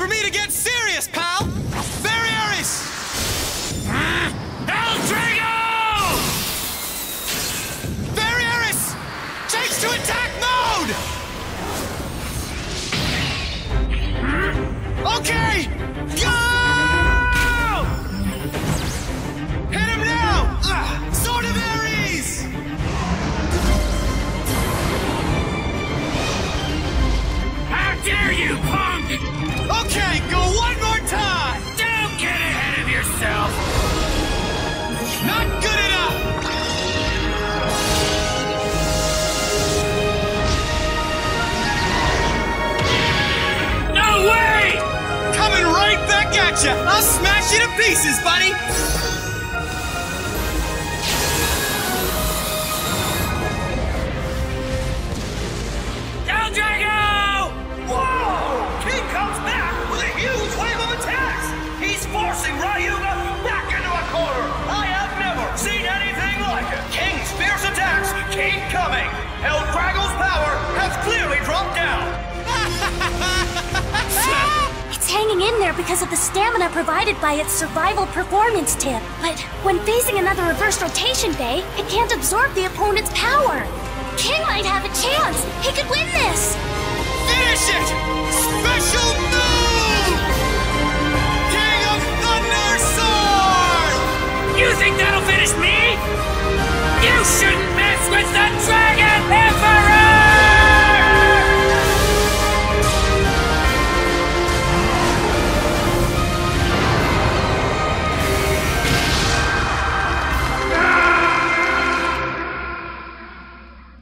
for me to get serious, pal! Very El Drago! Aries! Change to attack mode! Okay! Go! Not good enough! No way! Coming right back at ya! I'll smash you to pieces, buddy! there because of the stamina provided by its survival performance tip. But when facing another reverse rotation bey, it can't absorb the opponent's power. King might have a chance. He could win this. Finish it! Special move! King of Thunder Sword! You think that'll finish me?